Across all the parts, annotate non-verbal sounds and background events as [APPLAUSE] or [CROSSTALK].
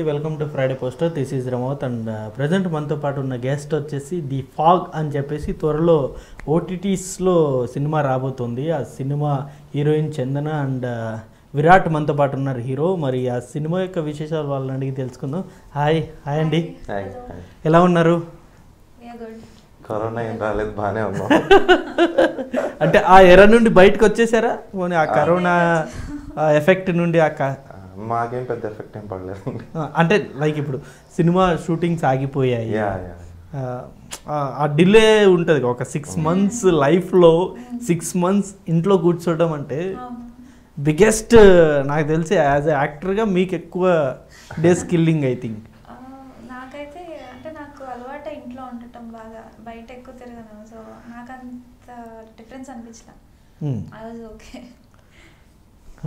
Welcome to Friday poster this is రమౌత్ and present మనతో పాటు ఉన్న గెస్ట్ వచ్చేసి ది ఫాగ్ అని చెప్పేసి త్వరలో ఓటీటీస్లో సినిమా రాబోతుంది. ఆ cinema heroine Chandana and Virat మనతో పాటు ఉన్నారు హీరో. మరి ఆ సినిమా యొక్క విశేషాలు వాళ్ళని అడిగి తెలుసుకుందాం. హాయ్ హాయ్ అండి. ఎలా ఉన్నారు. కరోనా ఏం రాలేదు బాగానే ఉన్నాం. [LAUGHS] అంటే ఆ ఎర నుండి బయటకు వచ్చేసారా? పోనీ ఆ కరోనా ఎఫెక్ట్ నుండి ఆ క- ఆ, మాకేం పెద్ద ఎఫెక్ట్ ఏం పడలేదు. అంటే లైక్ ఇప్పుడు సినిమా షూటింగ్స్ ఆగిపోయాయి. ఆ, డిలే ఉంటుంది ఒక సిక్స్ మంత్స్ లైఫ్లో సిక్స్ మంత్స్ ఇంట్లో కూర్చోవడం అంటే బిగ్గెస్ట్ నాకు తెలిసి యాజ్ ఎ యాక్టర్గా మీకు ఎక్కువ డేస్ కిల్లింగ్ ఐ థింక్ నాకైతే అంటే నాకు అలవాటు ఇంట్లో ఉండటం బాగా బయట ఎక్కువ తిరగను. సో నాకు అంత డిఫరెన్స్ అనిపించలే. Okay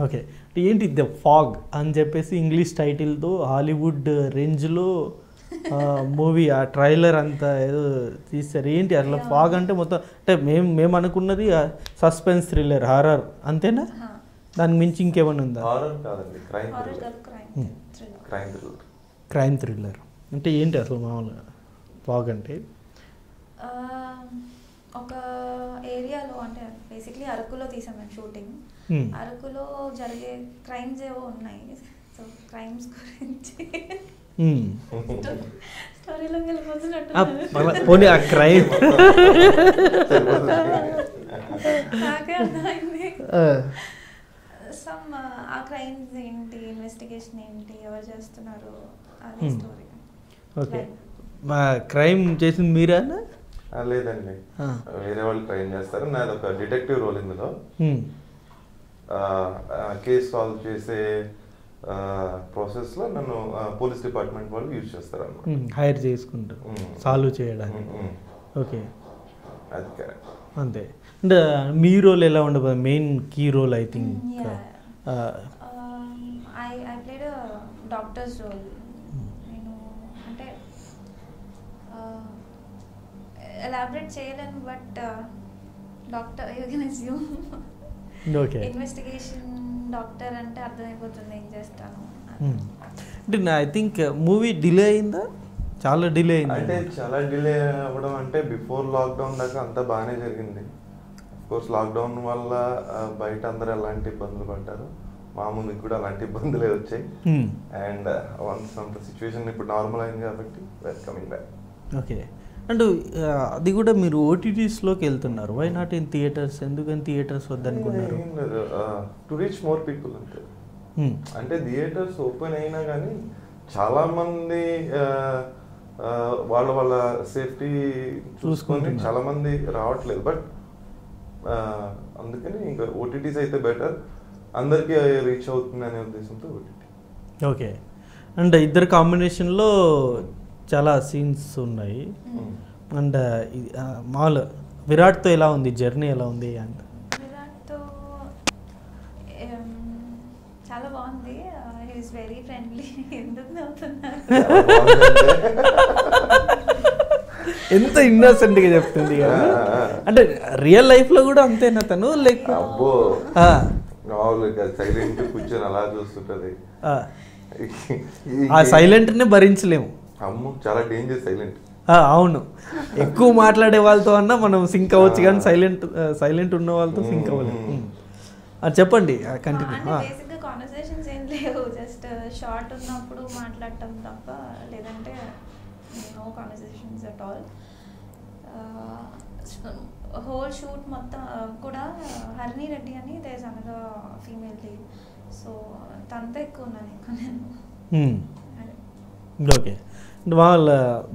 okay. ఏంటి ద ఫాగ్ అని చెప్పేసి ఇంగ్లీష్ టైటిల్తో హాలీవుడ్ రేంజ్లో మూవీ ఆ ట్రైలర్ అంతా ఏదో తీస్తారు. ఏంటి అసలు ఫాగ్ అంటే మొత్తం అంటే మేము మేము అనుకున్నది సస్పెన్స్ థ్రిల్లర్ హారర్ అంతేనా? దానికి మించి ఇంకేమైనా ఉందా? హారర్ కాదండి క్రైమ్ హారర్ కాదు crime Hmm. Thriller. Crime thriller. అంటే ఏంటి అసలు మామూలుగా ఫాగ్ అంటే? ఒక ఏరియాలో అంటే బేసిక్లీ అరకులో తీసాం మేము షూటింగ్. అరకులో జరిగే క్రైమ్స్ ఏవో ఉన్నాయి. సో క్రైమ్స్ గురించి. Hmm. స్టోరీలోకి ఆ, పోనీ క్రైమ్ నాకే అర్థమైంది. సమ్ ఆ క్రైమ్స్ ఏంటి ఇన్వెస్టిగేషన్ ఏంటి ఎవరు చేస్తున్నారు అదే Hmm. స్టోరీ ఓకే మా క్రైమ్ చేసింది మీరా లేదండి. ఆ. వేరే వాళ్ళు ట్రైన్ చేస్తారు. నాది ఒక డిటెక్టివ్ రోల్ ఇందులో. Hmm. కేసు సాల్వ్ చేసే ప్రాసెస్లో నన్ను పోలీస్ డిపార్ట్మెంట్ వాళ్ళు యూజ్ చేస్తారు అన్నమాట Hmm. హైర్ చేసుకుంటారు. సాల్వ్ చేయడానికి. ఓకే అది కరెక్ట్ అంతే అంటే మీ రోల్ ఎలా ఉండబోదు main key role I think. I I played doctor's role నేను అంటే ఎలాబరేట్ చేయలేను but doctor you can investigation doctor అంటే అర్థమైపోతుంది ఏం చేస్తాను. అంటే ఐ థింక్ మూవీ డిలే అయిందా? చాలా డిలే అంటే అయింది చాలా డిలే అవ్వడం అంటే బిఫోర్ లాక్డౌన్ దాకా అంతా బాగానే జరిగింది. కోర్స్ లాక్డౌన్ వల్ల బయట అందరూ ఎలాంటి ఇబ్బందులు పడ్డారు? మామూలుగా కూడా అలాంటి ఇబ్బందులే వచ్చాయి. Hmm. అండ్ వన్స్ అంత సిచ్యువేషన్ ఇప్పుడు నార్మల్ అయింది కాబట్టి కమింగ్ బ్యాక్ ఓకే అండ్ అది కూడా మీరు ఓటీటీస్లోకి వెళ్తున్నారు. వై నాట్ ఇన్ థియేటర్స్ ఎందుకని థియేటర్స్ వద్దనుకున్నారు? టు రీచ్ మోర్ పీపుల్ అంతే. Hmm. అంటే థియేటర్స్ ఓపెన్ అయినా కానీ చాలా మంది ఆ, ఆ, వాళ్ళ వాళ్ళ సేఫ్టీ చూసుకొని చూసుకుంటున్నారు. చాలా మంది రావట్లేదు. బట్ అందుకని ఇంకా ఓటీటీస్ అయితే బెటర్ అందరికీ రీచ్ అవుతుంది అనే ఉద్దేశంతో ఓటీటీ ఓకే అండ్ ఇద్దరు కాంబినేషన్లో చాలా సీన్స్ ఉన్నాయి. అండ్ మామూలు విరాట్తో ఎలా ఉంది? జర్నీ ఎలా ఉంది? అండ్ విరాట్తో చాలా బాగుంది. హీఈస్ వెరీ ఫ్రెండ్లీ ఎందుకు నవ్వుతున్నారు? ఎంత ఇన్నోసెంట్గా చెప్తుంది కదా. అంటే రియల్ లైఫ్లో కూడా అంతేనా తను? లైక్ అబ్బో. మామూలుగా సైలెంట్ కూర్చొని అలా చూస్తుంటది. ఆ. సైలెంట్నే భరించలేము. అమ్మో చాలా డేంజర్ సైలెంట్ ఆ, అవును. ఎక్కువ మాట్లాడే వాళ్ళతో అన్నా మనం సింక్ అవ్వచ్చు కానీ సైలెంట్ సైలెంట్ ఉన్న వాళ్ళతో సింక్ అవ్వలేము చెప్పండి కంటిన్యూ కాన్వర్సేషన్స్ ఏం లేవు. జస్ట్ షార్ట్ ఉన్నప్పుడు మాట్లాడటం తప్ప లేదంటే no conversations at all whole shoot మొత్తం కూడా హరిణి రెడ్డి అని she's another female lead so తనతో ఎక్కువ ఉన్నాను ఎక్కువ నేను. ఓకే. వాళ్ళ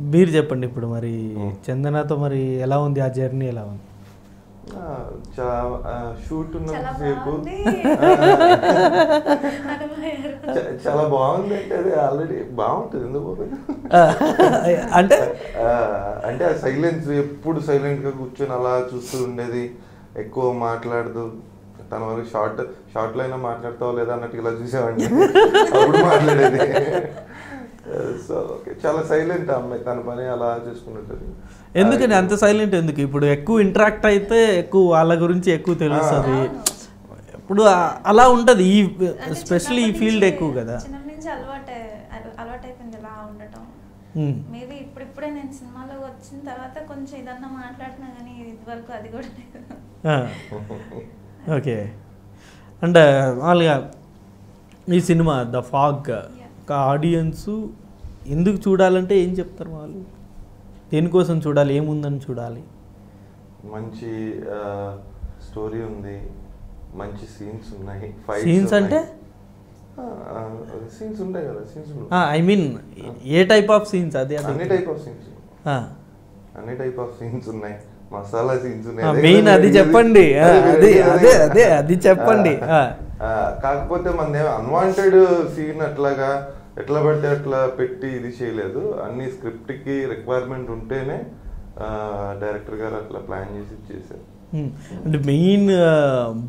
మీరు చెప్పండి ఇప్పుడు మరి. చందనతో మరి ఎలా ఉంది ఆ జర్నీ ఎలా ఉంది? షూట్. [LAUGHS] చ- చాలా బాగుంది అంటే అది ఆల్రెడీ బాగుంటుంది ఎందుకు అంటే? అంటే ఆ సైలెన్స్ ఎప్పుడు సైలెంట్గా కూర్చొని అలా చూస్తూ ఉండేది. ఎక్కువ మాట్లాడదు. తన వరకు షార్ట్ షార్ట్లో అయినా మాట్లాడతావా లేదా అన్నట్టు ఇలా చూసేవాడిని. [LAUGHS] అప్పుడు మాట్లాడేది. సో ఓకే చాలా సైలెంట్ అమ్మాయి. తన పని అలా చేసుకుంటుంటది ఎందుకని? అంత సైలెంట్ ఎందుకు? ఇప్పుడు ఎక్కువ ఇంటరాక్ట్ అయితే ఎక్కువ వాళ్ళ గురించి ఎక్కువ తెలుస్తుంది. ఇప్పుడు అలా ఉంటుంది. ఈ స్పెషల్లీ ఈ చిన్నప్పటి ఫీల్డ్ ఎక్కువ కదా. మేబీ ఇప్పుడిప్పుడే నేను సినిమాలో వచ్చిన తర్వాత కొంచెం ఇదన్నా మాట్లాడుతున్నా కానీ ఇదివరకు అది కూడా. [LAUGHS] ఓకే. అండ్ మామూలుగా ఈ సినిమా ద ఫాగ్. ఒక ఆడియన్స్ ఎందుకు చూడాలంటే ఏం చెప్తారు వాళ్ళు? దేనికోసం చూడాలి? ఏముందని చూడాలి? మంచి స్టోరీ ఉంది. మంచి సీన్స్ ఉన్నాయి. సీన్స్ అంటే? సీన్స్ ఉంటాయి కదా scenes I mean a type of scenes? అదే అన్ని టైప్ ఆఫ్ సీన్స్ అన్ని టైప్ ఆఫ్ సీన్స్ ఉన్నాయి. మసాలా సీన్స్ ఉన్నాయి. మెయిన్ అది చెప్పండి. అదే అదే అదే అది చెప్పండి. కాకపోతే మన అన్వాంటెడ్ సీన్ అట్లాగా ఎట్లా పడితే అట్లా పెట్టి ఇది చేయలేదు. అన్ని స్క్రిప్ట్కి రిక్వైర్మెంట్ ఉంటేనే డైరెక్టర్ గారు అట్లా ప్లాన్ చేసి చేశారు. అంటే మెయిన్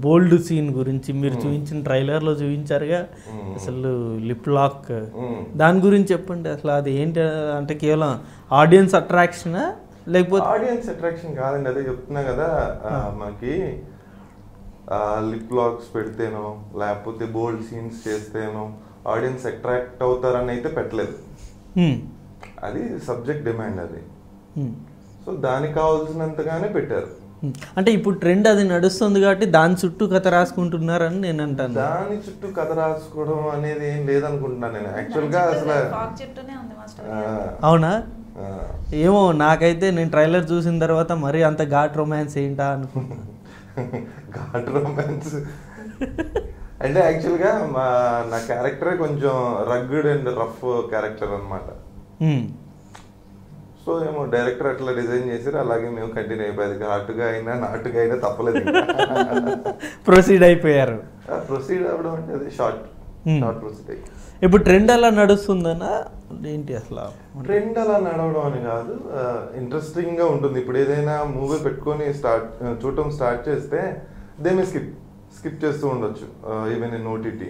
బోల్డ్ సీన్ గురించి మీరు చూపించిన ట్రైలర్లో చూపించారుగా. అసలు లిప్ లాక్. దాని గురించి చెప్పండి. అసలు అది ఏంటి? అంటే కేవలం ఆడియన్స్ అట్రాక్షనా లేకపోతే ఆడియన్స్ అట్రాక్షన్ కాదండి. అదే చెప్తున్నా కదా మనకి లిప్ లాక్స్ పెడితేనో లేకపోతే బోల్డ్ సీన్స్ చేస్తేనో ఆడియన్స్ అట్రాక్ట్ అవుతారని అయితే పెట్టలేదు. అది సబ్జెక్ట్ డిమాండ్ అది. సో దానికి కావాల్సినంతగానే పెట్టారు. అంటే ఇప్పుడు ట్రెండ్ అది నడుస్తుంది కాబట్టి దాని చుట్టూ కథ రాసుకుంటున్నారని నేను అంటాను. దాని చుట్టూ కథ రాసుకోవడం అనేది ఏం లేదనుకుంటున్నాను నేను. యాక్చువల్గా అసలు అవునా? ఆ, ఏమో నాకైతే నేను ట్రైలర్ చూసిన తర్వాత మరీ అంత ఘాట్ రొమాన్స్ ఏంటా అనుకున్నా [LAUGHS] ఘాట్ రొమాన్స్ అంటే యాక్చువల్గా మా నా క్యారెక్టరే కొంచెం రగ్గుడ్ అండ్ రఫ్ క్యారెక్టర్ అన్నమాట. Hmm. సో ఏమో డైరెక్టర్ అట్లా డిజైన్ చేసారు అలాగే మేము కంటిన్యూ అయిపోయింది ఘాటుగా అయినా నాటుగా అయినా తప్పలేదు ప్రొసీడ్ [LAUGHS] అయిపోయారు. ప్రొసీడ్ అవ్వడం అంటే అది షార్ట్. షార్ట్ ప్రొసీడ్ అయ్యి ఇప్పుడు ట్రెండ్ అలా నడుస్తుందనా ఏంటి అసలు? ట్రెండ్ అలా నడవడం అని కాదు ఇంట్రెస్టింగ్గా ఉంటుంది. ఇప్పుడు ఏదైనా మూవీ పెట్టుకొని స్టార్ట్ చూడటం స్టార్ట్ చేస్తే దే మే స్కిప్ స్కిప్ చేస్తూ ఉండొచ్చు ఈవెన్ ఇన్ ఓటీటీ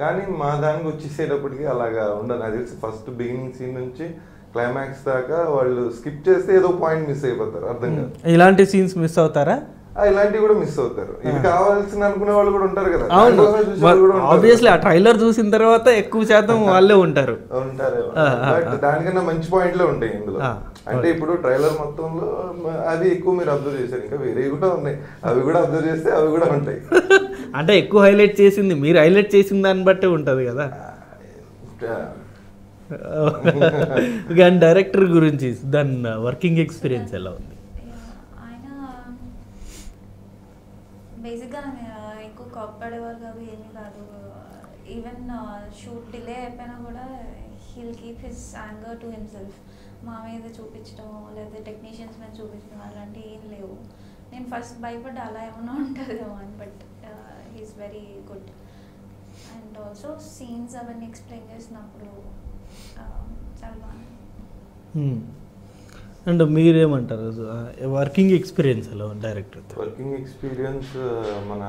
కానీ మా దానికి వచ్చేసేటప్పటికి అలాగా ఉండదు. అది ఫస్ట్ బిగినింగ్ సీన్ నుంచి క్లైమాక్స్ దాకా వాళ్ళు స్కిప్ చేస్తే ఏదో పాయింట్ మిస్ అయిపోతారు అర్థం కాదు. ఇలాంటి సీన్స్ మిస్ అవుతారా? ఇలాంటివి కూడా మిస్ అవుతారు. ఇది కావాల్సిన అనుకునే వాళ్ళు కూడా ఉంటారు కదా. అవును. ఆబ్వియస్లీ ఆ ట్రైలర్ చూసిన తర్వాత ఎక్కువ శాతం [LAUGHS] వాళ్ళే ఉంటారు. ఉంటారు. దానికన్నా మంచి పాయింట్లే ఉంటాయి ఇందులో. అంటే ఇప్పుడు ట్రైలర్ మొత్తంలో అది ఎక్కువ మీరు అబ్జర్వ్ చేశారు. ఇంకా వేరే కూడా ఉన్నాయి. అవి కూడా అబ్జర్వ్ చేస్తే అవి కూడా ఉంటాయి. [LAUGHS] అంటే ఎక్కువ హైలైట్ చేసింది మీరు హైలైట్ చేసిన దాన్ని బట్టే ఉంటుంది కదా. [LAUGHS] కానీ డైరెక్టర్ గురించి దాని వర్కింగ్ ఎక్స్పీరియన్స్ ఎలా ఉంది? బేసిక్గా ఎక్కువ కోప్పడేవారు కాదు ఏమీ కాదు. ఈవెన్ షూట్ డిలే అయిపోయినా కూడా he'll keep his anger to himself మా మీద చూపించడం లేదా టెక్నీషియన్స్ మీద చూపించడం అలాంటివి ఏం లేవు. నేను ఫస్ట్ భయపడ్డా అలా ఏమైనా ఉంటుందేమో అని but he's very good and also scenes అవన్నీ ఎక్స్ప్లెయిన్ చేసినప్పుడు చాలా బాగుంది. Hmm. అండ్ మీరేమంటారు? వర్కింగ్ ఎక్స్పీరియన్స్ ఎలా డైరెక్టర్ వర్కింగ్ ఎక్స్పీరియన్స్ మన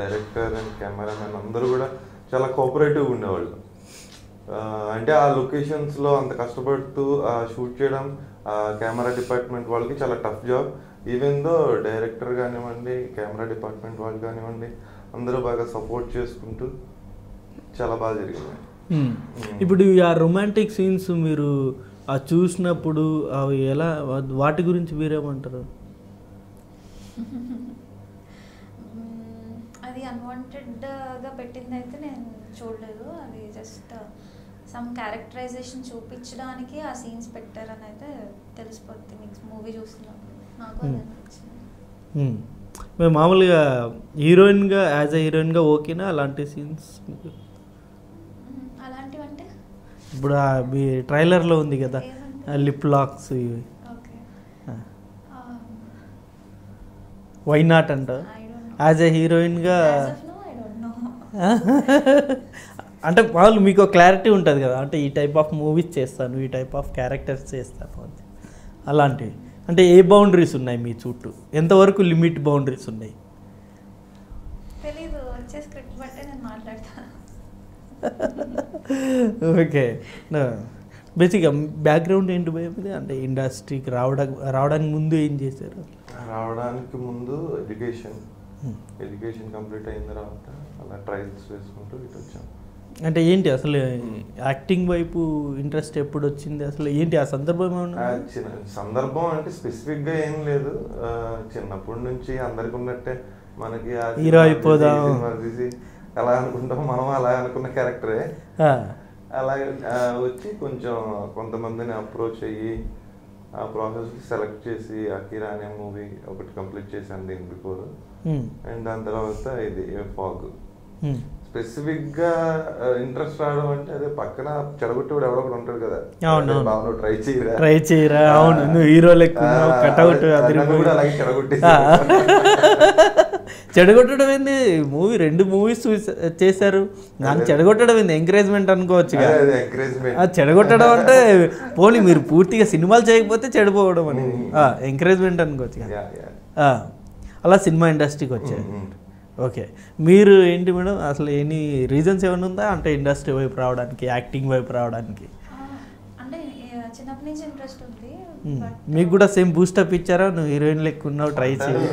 డైరెక్టర్ అండ్ కెమెరామెన్ అందరూ కూడా చాలా కోఆపరేటివ్ ఉండేవాళ్ళు. అంటే ఆ లొకేషన్స్లో అంత కష్టపడుతూ షూట్ చేయడం కెమెరా డిపార్ట్మెంట్ వాళ్ళకి చాలా tough job. Even though director కానివ్వండి కెమెరా డిపార్ట్మెంట్ వాళ్ళు కానివ్వండి అందరూ బాగా సపోర్ట్ చేసుకుంటూ చాలా బాగా జరిగింది. ఇప్పుడు ఆ రొమాంటిక్ సీన్స్ మీరు ఆ చూసినప్పుడు అవి ఎలా వాటి గురించి మీరేమంటారు? [LAUGHS] అది అన్వాంటెడ్గా పెట్టింది అయితే నేను చూడలేదు. అది జస్ట్ సమ్ క్యారెక్టరైజేషన్ చూపించడానికి ఆ సీన్స్ పెట్టారని అయితే తెలిసిపోద్ది. మీకు మూవీ నాకు అది Hmm. Hmm. మేము మామూలుగా హీరోయిన్గా యాజ్ అ హీరోయిన్గా ఓకేనా? అలాంటి సీన్స్ అలాంటివంటే ఇప్పుడు ట్రైలర్లో ఉంది కదా? లిప్ లాక్స్ ఇవి. వై నాట్ అంట? యాజ్ ఎ హీరోయిన్గా అంటే వాళ్ళు మీకు క్లారిటీ ఉంటుంది కదా అంటే ఈ టైప్ ఆఫ్ మూవీస్ చేస్తాను ఈ టైప్ ఆఫ్ క్యారెక్టర్స్ చేస్తాను అని. అలాంటివి. అంటే ఏ బౌండరీస్ ఉన్నాయి మీ చుట్టూ? ఎంతవరకు లిమిట్ బౌండరీస్ ఉన్నాయి? తెలీదు వచ్చే స్క్రిప్ట్ బట్టే నేను మాట్లాడతాను ఓకే. బేసిక్గా బ్యాక్గ్రౌండ్ ఏంటి భయం అంటే ఇండస్ట్రీకి రావడం రావడానికి ముందు ఏం చేశారు? రావడానికి ముందు ఎడ్యుకేషన్. ఎడ్యుకేషన్ కంప్లీట్ అయిన తర్వాత అలా ట్రయల్స్ వేసుకుంటూ ఇటు వచ్చాం. అంటే ఏంటి అసలు యాక్టింగ్ వైపు ఇంట్రెస్ట్ ఎప్పుడు వచ్చింది అసలు ఏంటి ఆ సందర్భం ఏమన్నా? సందర్భం అంటే స్పెసిఫిక్గా ఏం లేదు. చిన్నప్పటి నుంచి అందరికి ఉన్నట్టే మనకి సినిమా అయిపోదాం. ఎలా అనుకుంటాం. మనం అలా అనుకున్న క్యారెక్టరే ఆ, వచ్చి కొంచెం కొంతమందిని అప్రోచ్ అయ్యి ఆ ప్రాసెస్ సెలెక్ట్ చేసి అకిరా అనే మూవీ ఒకటి కంప్లీట్ చేశాను దీని బిఫోర్ అండ్ దాని తర్వాత ఇది ఫాగ్. స్పెసిఫిక్గా ఇంట్రెస్ట్ రావడం అంటే అదే పక్కన చెడగొట్టేవాడు ఎవడో ఒకడు ఉంటాడు కదా. అవును, ట్రై చేయరా? ట్రై చేయరా? అవును. నువ్వు హీరో లెక్క కట్అవుట్ కూడా అలాగే చెడగొట్టేసి చెడగొట్టడం ఏంది మూవీ రెండు మూవీస్ చేశారు. దాన్ని. చెడగొట్టడం ఏంది? ఎంకరేజ్మెంట్ అనుకోవచ్చు. ఆ చెడగొట్టడం అంటే [LAUGHS] పోనీ మీరు పూర్తిగా సినిమాలు చేయకపోతే చెడిపోవడం అనేది ఎంకరేజ్మెంట్ అనుకోవచ్చు కదా. అలా సినిమా ఇండస్ట్రీకి వచ్చారు. ఓకే. మీరు ఏంటి మేడం? అసలు ఎనీ రీజన్స్ ఏమైనా ఉందా? అంటే ఇండస్ట్రీ వైపు రావడానికి యాక్టింగ్ వైపు రావడానికి. ఆ, అంటే ఆ, చిన్నప్పటి నుంచి ఇంట్రెస్ట్ ఉంది ఉమ్. but, మీకు కూడా సేమ్ బూస్టప్ ఇచ్చారా? నువ్వు హీరోయిన్ లెక్క ఉన్నావు ట్రై చేయి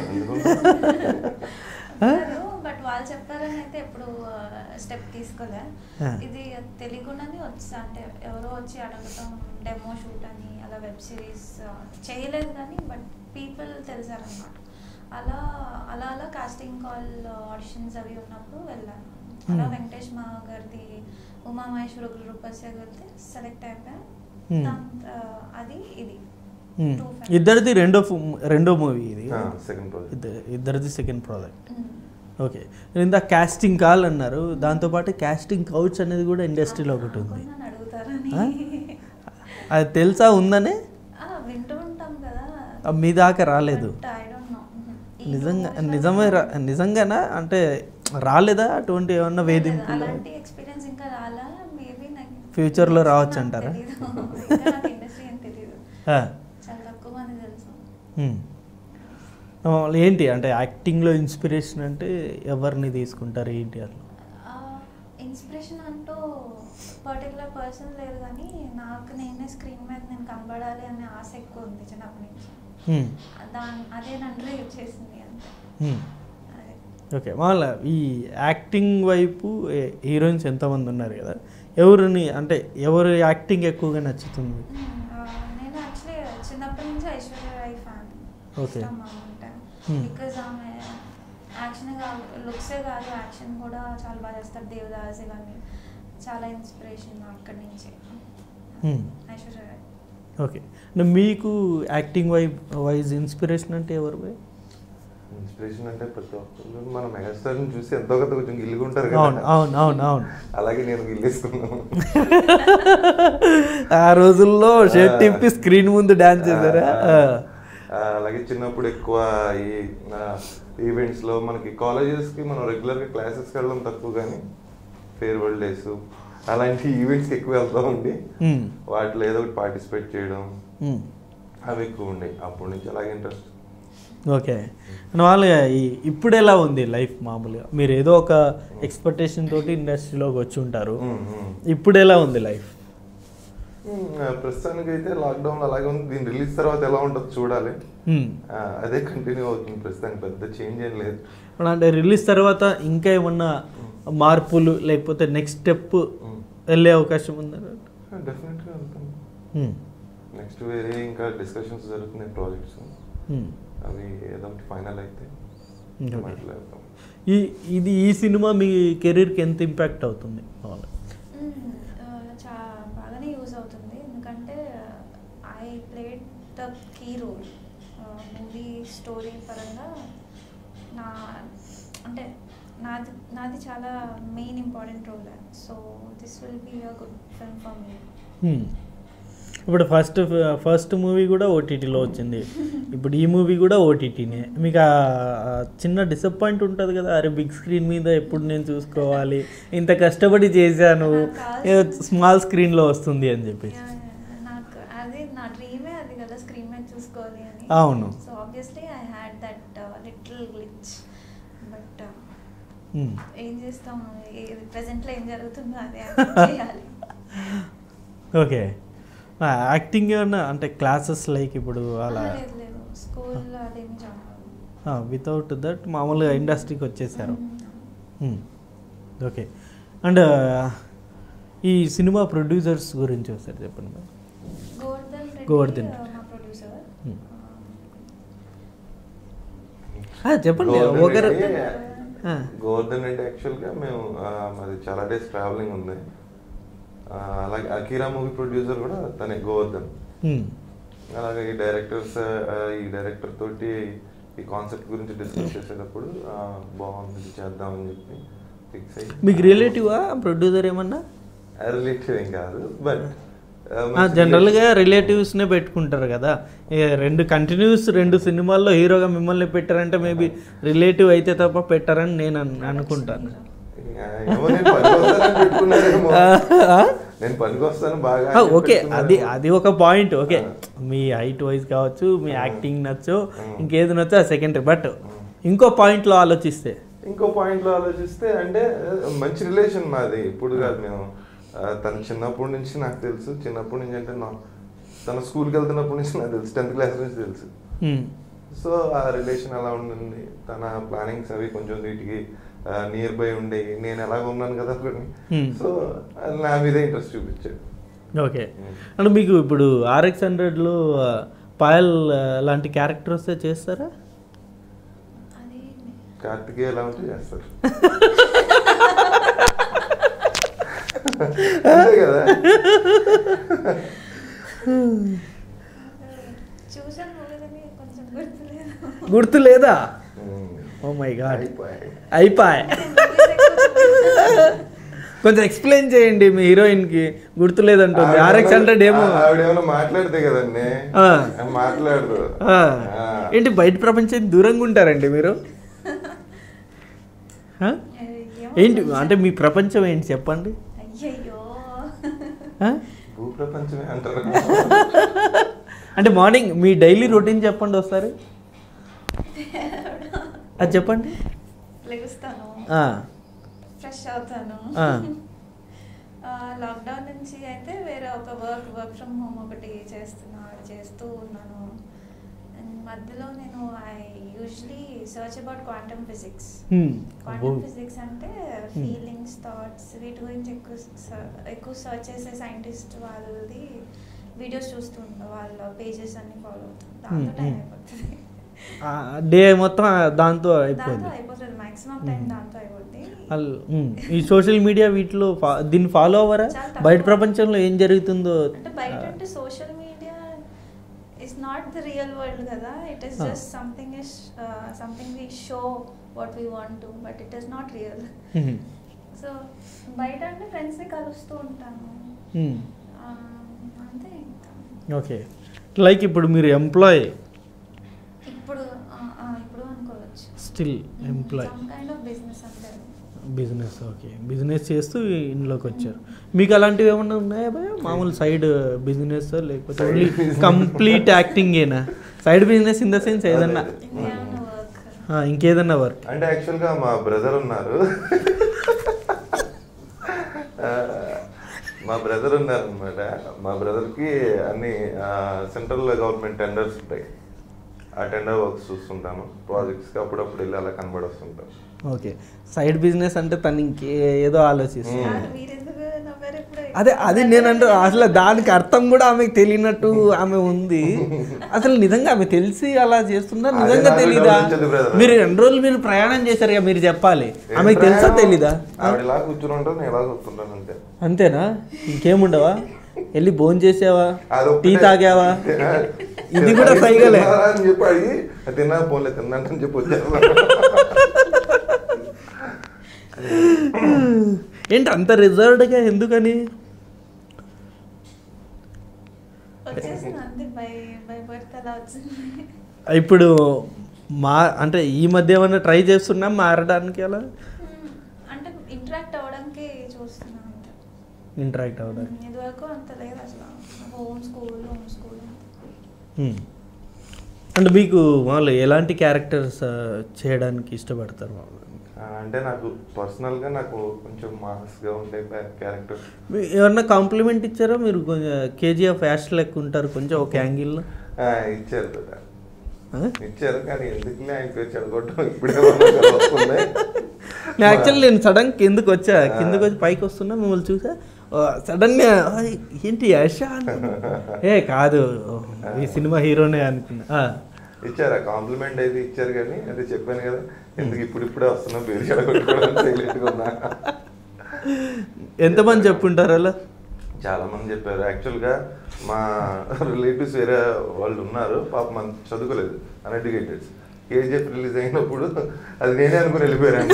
బట్ వాళ్ళు చెప్పారని అయితే ఎప్పుడు స్టెప్ తీసుకోలే. ఇది తెలియకుండానే వచ్చి అంటే ఎవరో వచ్చి అడగటం డెమో షూట్ అని అలా వెబ్ సిరీస్ చేయలేదు కానీ బట్ పీపుల్ తెలిసారనమాట అలా అలా అలా కాస్టింగ్ కాల్ ఆడిషన్స్ అవి ఉన్నప్పుడు వెళ్ళాను అలా. వెంకటేష్ మా గారిది ఉమా మహేశ్వర రూపస్య గారిది సెలెక్ట్ అయిపోయా. దాన్- ఆ, అది ఇది. ఇద్దరిది రెండో రెండో మూవీ ఇది. ఇద్దరిది సెకండ్ ప్రాజెక్ట్ Hmm. ఓకే ఇందా కాస్టింగ్ కాల్ అన్నారు. దాంతోపాటు కాస్టింగ్ కౌచ్ అనేది కూడా ఇండస్ట్రీలో ఒకటి ఉంది? అది తెలుసా ఉందని? ఆ, వింటూ ఉంటాం కదా. ఆ, మీ దాకా రాలేదు. నిజంగా నిజమే రా- నిజంగానా? అంటే రాలేదా అటువంటి ఏమన్నా వేధింపులు? అలాంటి ఎక్స్పీరియన్స్ ఇంకా ఏంటి? అంటే యాక్టింగ్లో ఇన్స్పిరేషన్ అంటే ఎవరిని తీసుకుంటారు? ఏంటి అట్లా? ఇన్స్పిరేషన్ అంటూ పర్టికులర్ పర్సన్ లేదు కానీ నాకు నేనే స్క్రీన్ మీద నేను కనబడాలి అనే ఆశ ఎక్కువ ఉంది చిన్నప్పటి నుంచి. దాని అదే నన్ను డ్రైవ్ చేసింది అంతే ఓకే. వాళ్ళ ఈ యాక్టింగ్ వైపు హీరోయిన్స్ ఎంతమంది ఉన్నారు కదా? ఎవరిని అంటే ఎవరు యాక్టింగ్ ఎక్కువగా నచ్చుతుంది? ఇష్టం Hmm. బికాజ్ ఆమె యాక్షన్ లుక్సే కాదు యాక్షన్ కూడా చాలా బాగా చేస్తారు. దేవదాస్ కానీ చాలా ఇన్స్పిరేషన్ అక్కడి నుంచి. Hmm. ఐశ్వర్య ఓకే. అంటే మీకు యాక్టింగ్ వై వైజ్ ఇన్స్పిరేషన్ అంటే ఎవరు బై? ఇన్స్పిరేషన్ అంటే ప్రతి ఒక్కరు మన మెగాస్టార్ని చూసి ఎంతో కొంత కొంచెం గిల్లుకుంటారు అవును కదా. అవును అవును అవును అలాగే నేను గిల్లేసుకున్నాను. [LAUGHS] ఆ రోజుల్లో షర్ట్ తిప్పి స్క్రీన్ ముందు డాన్స్ చేశారా? అలాగే చిన్నప్పుడు ఎక్కువ ఈ ఈవెంట్స్లో మనకి కాలేజెస్కి మనం రెగ్యులర్గా క్లాసెస్కి వెళ్ళడం తక్కువ కానీ ఫేర్వెల్ డేస్ అలాంటి ఈవెంట్స్కి ఎక్కువ వెళ్తా ఉండి. వాటిలో ఏదో ఒకటి పార్టిసిపేట్ చేయడం. అవి ఎక్కువ ఉండే. అప్పటి నుంచి అలాగే ఇంట్రెస్ట్ ఓకే. మామూలుగా ఈ- ఇప్పుడు ఎలా ఉంది లైఫ్ మామూలుగా? మీరు ఏదో ఒక ఎక్స్పెక్టేషన్ తోటి ఇండస్ట్రీలోకి వచ్చి ఉంటారు. ఇప్పుడు ఎలా ఉంది లైఫ్ ప్రస్తుతానికి అయితే లాక్డౌన్ అలాగే ఉంది. దీని రిలీజ్ తర్వాత ఎలా ఉంటుందో చూడాలి. అదే కంటిన్యూ అవుతుంది ప్రస్తుతానికి. పెద్ద చేంజ్ ఏం లేదు. అంటే రిలీజ్ తర్వాత ఇంకా ఏమన్నా మార్పులు లేకపోతే నెక్స్ట్ స్టెప్. వెళ్ళే అవకాశం ఉందా? డెఫినెట్గా వెళ్తాం. నెక్స్ట్ వేరే ఇంకా డిస్కషన్స్ జరుగుతున్నాయి ప్రాజెక్ట్స్. అవి ఏదో ఒకటి ఫైనల్ అయితే ఈ ఇది ఈ సినిమా మీ కెరీర్కి ఎంత ఇంపాక్ట్ అవుతుంది మామూలుగా? మ్మ్. ఆ, చా బాగానే యూజ్ అవుతుంది ఎందుకంటే I played role movie story పరంగా నా అంటే నాది నాది చాలా main important role so this will be a good film for me. ఇప్పుడు ఫస్ట్ ఫస్ట్ మూవీ కూడా ఓటీటీలో వచ్చింది. ఇప్పుడు ఈ మూవీ కూడా ఓటీటీనే మీకు ఆ చిన్న డిసప్పాయింట్ ఉంటుంది కదా అరే బిగ్ స్క్రీన్ మీద ఎప్పుడు నేను చూసుకోవాలి ఇంత కష్టపడి చేశాను స్మాల్ స్క్రీన్లో వస్తుంది అని చెప్పేసి నాకు అది నా డ్రీమే అది కదా స్క్రీన్ మీద చూసుకోవాలి అని అవును. So obviously I had that little glitch but. ఏం చేస్తాం? ప్రెసెంట్లో ఏం జరుగుతుందో అదే [LAUGHS] చేయాలి. ఓకే. యాక్టింగ్ ఏమన్నా అంటే క్లాసెస్ లైక్ ఇప్పుడు అలా? వితౌట్ దట్ మామూలుగా ఇండస్ట్రీకి వచ్చేసారు. ఓకే. అండ్ ఈ సినిమా ప్రొడ్యూసర్స్ గురించి ఒకసారి చెప్పండి మేడం గోవర్ధన్ గోవర్ధన్. ఆ, మా ప్రొడ్యూసర్ Hmm. ఆ, చెప్పండి ఒకరు. గోవర్ధన్ రెడ్డి యాక్చువల్గా మేము మాది చాలా డేస్ ట్రావెలింగ్ ఉంది. అలాగే అకీరా మూవీ ప్రొడ్యూసర్ కూడా తనే గోవర్ధన్ ఉమ్. అలాగే ఈ డైరెక్టర్స్ ఈ డైరెక్టర్ తోటి ఈ కాన్సెప్ట్ గురించి డిస్కస్ చేసేటప్పుడు బాగుంది చేద్దామని చెప్పి ఫిక్స్ అయ్యి. మీకు రిలేటివా ప్రొడ్యూసర్ ఏమన్నా? రిలేటివ్ ఏం కాదు బట్ జనరల్గా రిలేటివ్స్నే పెట్టుకుంటారు కదా. రెండు కంటిన్యూస్ రెండు సినిమాల్లో హీరోగా మిమ్మల్ని పెట్టారంటే మేబీ రిలేటివ్ అయితే తప్ప పెట్టారని నేను అన్- అనుకుంటాను. ఆ? ఆ, ఓకే. అది అది ఒక పాయింట్. ఓకే ఆ. మీ హైట్ వైజ్ కావచ్చు మీ యాక్టింగ్ నచ్చో ఆ. ఇంకేది నచ్చో అది సెకండరీ బట్ ఇంకో పాయింట్లో ఆలోచిస్తే. ఇంకో పాయింట్లో ఆలోచిస్తే అంటే ఆ, మంచి రిలేషన్ మాది. ఇప్పుడు కాదు మేము. ఆ, తను చిన్నప్పటి నుంచి నాకు తెలుసు. చిన్నప్పటి నుంచి అంటే నా తన స్కూల్కి వెళ్తున్నప్పటి నుంచి నాకు తెలుసు. టెన్త్ క్లాస్ నుంచి తెలుసు. సో ఆ రిలేషన్ అలా ఉండింది? తన ప్లానింగ్స్ అవి కొంచెం వీటికి నియర్ బై ఉండేవి నేను ఎలాగ ఉన్నాను కదా. సో నా మీదే ఇంట్రెస్ట్ చూపించాడు. ఓకే. అంటే మీకు ఇప్పుడు ఆర్ఎక్స్ హండ్రెడ్లో పాయల్ లాంటి క్యారెక్టర్ వస్తే చేస్తారా? అది కార్తికేయ ఎలా ఉంటే చేస్తారు. [LAUGHS] అంతే కదా? గుర్తు లేదా. ఓ మై గాడ్ అయిపోయాయి. అయిపోయి. కొంచెం ఎక్స్ప్లెయిన్ చేయండి మీ హీరోయిన్కి గుర్తులేదంటుంది ఆవిడ ఆర్ఎక్స్ హండ్రెడ్ ఏమో. మాట్లాడితే కదండి? ఆ. మాట్లాడరు. ఏంటి బయట ప్రపంచం దూరంగా ఉంటారండి మీరు? ఏంటి అంటే మీ ప్రపంచం ఏంటి చెప్పండి? అంటే మార్నింగ్ మీ డైలీ రొటీన్ చెప్పండి ఒకసారి. అది చెప్పండి. లెగుస్తాను. ఆ, ఫ్రెష్ అవుతాను. ఆ. లాక్డౌన్ నుంచి అయితే వేరే ఒక వర్క్ వర్క్ ఫ్రమ్ హోమ్ ఒకటి చేస్తున్నా అది చేస్తూ ఉన్నాను. మధ్యలో నేను I usually search about quantum physics hmm. Quantum. Physics అంటే ఫీలింగ్స్ థాట్స్ వీటి గురించి ఎక్కువ ఎక్కువ సర్చ్ చేసే సైంటిస్ట్ వాళ్ళది వీడియోస్ చూస్తూ ఉంటా వాళ్ళ పేజెస్ అన్ని ఫాలో అవుతాను దాంతో Hmm, టైం hmm. అయిపోతుంది ఆ, డే మొత్తం దాంతో దాంతో అయిపోతుంది Hmm. దాంతో. ఈ సోషల్ మీడియా వీటిలో దీన్ని ఫాలో అవ్వరా. బయట ప్రపంచంలో ఏం జరుగుతుందో బయట అంటే సోషల్ రియల్ వరల్డ్ కదా it is. Just something is something we show what we want to but it is not real. So బయట అంటే ఫ్రెండ్స్ని కలుస్తూ ఉంటాను హ్మ్. ఆ, అంతే ఇంకా. ఓకే లైక్ ఇప్పుడు మీరు ఎంప్లాయ్ ఇప్పుడు ఇప్పుడు అనుకోవచ్చు. Still employ kind of business business okay. Business చేస్తూ ఇంట్లోకి వచ్చారు. మీకు అలాంటివి ఏమన్నా ఉన్నాయా భయ్యా? మామూలు సైడ్ బిజినెస్ లేకపోతే only. Complete యాక్టింగేనా side business in the sense ఏదన్నా? ఇంకేదన్నా వర్క్? అంటే యాక్చువల్గా మా బ్రదర్ ఉన్నారు. మా బ్రదర్ ఉన్నారు అనమాట మా బ్రదర్కి అన్ని సెంట్రల్ గవర్నమెంట్ టెండర్స్ ఉంటాయి. ఆ టెండర్ వర్క్స్ చూస్తుంటాను ప్రాజెక్ట్స్కి అప్పుడప్పుడు వెళ్ళి అలా కనబడి వస్తుంటాం ఓకే. సైడ్ బిజినెస్ అంటే తను ఇంకే ఏదో ఇప్పుడు అదే అది నేను అంటే అసలు దానికి అర్థం కూడా ఆమెకు తెలియనట్టు ఆమె ఉంది. అసలు నిజంగా ఆమె తెలిసి అలా చేస్తుందా? నిజంగా తెలీదా. మీరు రెండు రోజులు మీరు ప్రయాణం చేశారు కదా మీరు చెప్పాలి. ఆమెకు తెలుసా? తెలీదా? ఆవిడ ఇలా కూర్చుని ఉంటాను నేను ఇలా కూర్చుంటాను అంతే. అంతేనా? ఇంకేముండవా? వెళ్ళి భోజనం చేసావా. టీ తాగావా? [LAUGHS] ఇది కూడా సైగలే. అని చెప్పి అడిగి తిన్నా పోలే తిన్నాను అని చెప్పి వచ్చాను ఏంటి అంత రిజర్వ్డ్గా ఎందుకని? ఇప్పుడు మా అంటే ఈ మధ్య ఏమన్నా ట్రై చేస్తున్నా మారడానికి అలా. అంటే ఇంటరాక్ట్ అవ్వడానికి చూస్తున్నాను అంతే. ఇంటరాక్ట్ అవ్వడానికి. ఇదివరకు అంత లేదు అసలు. Home school home school. Hmm. అంటే మీకు వాళ్ళు ఎలాంటి క్యారెక్టర్స్ చేయడానికి ఇష్టపడతారు? వాళ్ళు అంటే నాకు పర్సనల్గా నాకు కొంచెం మాస్గా ఉండే క్యారెక్టర్. ఏమన్నా కాంప్లిమెంట్ ఇచ్చారా? మీరు కొంచెం కేజీఎఫ్ యాష్ లెక్క ఉంటారు కొంచెం ఒక యాంగిల్లో. ఇచ్చారు కదా? ఇచ్చారు కానీ ఎందుకులే ఆయన పేరు చెడగొట్టడం? ఇప్పుడే యాక్చువల్లీ [LAUGHS] నేను సడన్ కిందకు వచ్చా కిందకు వచ్చి పైకి వస్తున్నా మిమ్మల్ని చూసా. సడన్గా ఏంటి యశ ఏ కాదు. ఈ సినిమా హీరోనే అనుకున్నా. ఇచ్చారు? కాంప్లిమెంట్ అయితే ఇచ్చారు కానీ అదే చెప్పాను కదా. ఎందుకు ఇప్పుడు ఇప్పుడే వస్తున్నా పేరు చెడగొట్టుకోవడం ఎంతమంది చెప్పుంటారు అలా? చాలా మంది చెప్పారు. యాక్చువల్గా మా రిలేటివ్స్ వేరే వాళ్ళు ఉన్నారు. పాప మన చదువుకోలేదు. అన్ఎడ్యుకేటెడ్స్ కేజీఎఫ్ రిలీజ్ అయినప్పుడు అది నేనే అనుకుని వెళ్ళిపోయారంట.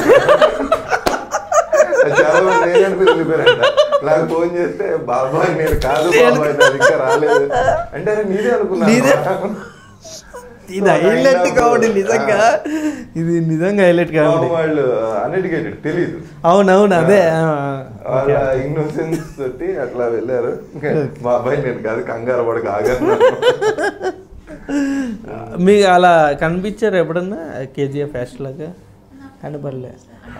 చాలా మంది నేనే అనుకుని వెళ్ళిపోయారంట. నాకు ఫోన్ చేస్తే బాబాయ్ నేను కాదు బాబాయ్ నాది ఇంకా రాలేదు. అంటే నీదే నీదే? అనుకున్నా ఇది హైలైట్ కామెడీ నిజంగా. ఇది నిజంగా హైలైట్ కామెడీ. వాళ్ళు అన్ఎడ్యుకేటెడ్ తెలియదు అవునవును అదే. వాళ్ళ. ఇన్నోసెన్స్ తోటి అట్లా వెళ్ళారు. బాబాయ్ నేను కాదు కంగారు పడక ఆగాను. మీకు అలా కనిపించారు ఎప్పుడన్నా? కేజీఎఫ్ ఫ్యాస్ట్ లాగా? కనపడలే.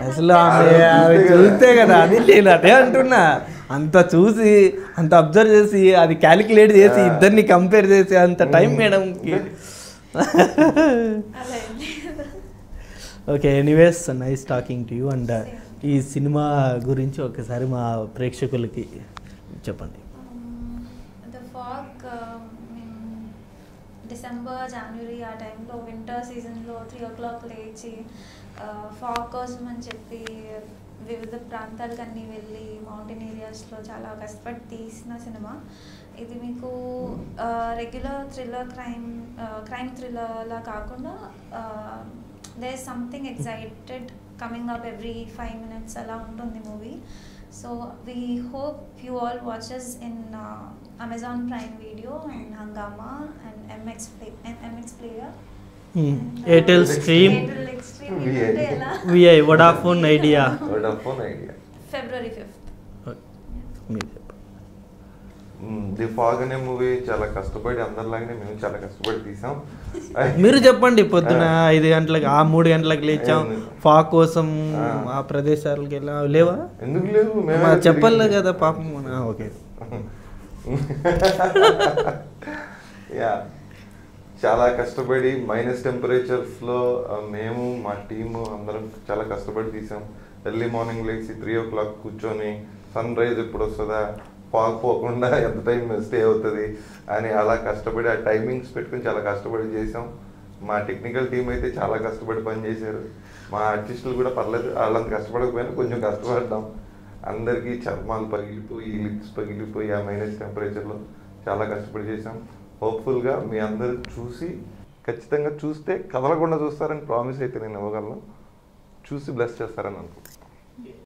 అసలు ఆమె ఆమె చూస్తే కదా అది నేను అదే అంటున్నా. అంత చూసి అంత అబ్జర్వ్ చేసి అది క్యాలిక్యులేట్ చేసి ఇద్దరిని కంపేర్ చేసి అంత టైం మేడంకి. Okay anyways nice talking to you and ఈ సినిమా గురించి ఒకసారి మా ప్రేక్షకులకి చెప్పండి. ద ఫాగ్ మేము డిసెంబర్ జనవరి ఆ టైంలో వింటర్ సీజన్లో త్రీ ఓ క్లాక్ లేచి ఫాగ్ కోసం అని చెప్పి వివిధ ప్రాంతాలకు అన్నీ వెళ్ళి మౌంటైన్ ఏరియాస్లో చాలా కష్టపడి తీసిన సినిమా. ఇది మీకు రెగ్యులర్ థ్రిల్లర్ క్రైమ్ క్రైమ్ థ్రిల్లర్లా కాకుండా they something excited coming up every five minutes అలా ఉంటుంది movie so we hope you all watches in Amazon Prime video and Hungama and MX play MX player Airtel stream Vi Vodafone Idea phone Idea February fifth the fog అనే movie చాలా కష్టపడి అందరిలాగానే మేము చాలా కష్టపడి తీసాం. [LAUGHS] మీరు చెప్పండి పొద్దున ఐదు గంటలకు ఆ మూడు గంటలకు లేచాం. ఏంది? ఫా కోసం ఆ. ప్రదేశాలకు వెళ్ళా. లేవా? ఎందుకు లేవు? మేమే చెప్పాలి కదా పాపం. మన ఓకే. [LAUGHS] యా చాలా కష్టపడి మైనస్ టెంపరేచర్స్లో మేము మా టీము అందరం చాలా కష్టపడి తీసాం. ఎర్లీ మార్నింగ్ లేచి త్రీ ఓ క్లాక్ కూర్చొని సన్ రైజ్ ఎప్పుడు వస్తుందా? ఫాగ్ పోకుండా [LAUGHS] ఎంత టైం స్టే అవుతుంది? అని అలా కష్టపడి ఆ టైమింగ్స్ పెట్టుకుని చాలా కష్టపడి చేసాం. మా టెక్నికల్ టీం అయితే చాలా కష్టపడి పనిచేశారు మా ఆర్టిస్టులు కూడా పర్లేదు వాళ్ళంత కష్టపడకపోయినా కొంచెం కష్టపడ్డాం అందరికీ చర్మాలు పగిలిపోయి లిప్స్ పగిలిపోయి ఆ మైనస్ టెంపరేచర్లో చాలా కష్టపడి చేసాం. హోప్ఫుల్గా మీ అందరు చూసి ఖచ్చితంగా చూస్తే కదలకుండా చూస్తారని ప్రామిస్ అయితే నేను ఇవ్వగలను చూసి బ్లెస్ చేస్తారని అనుకుంటున్నాను.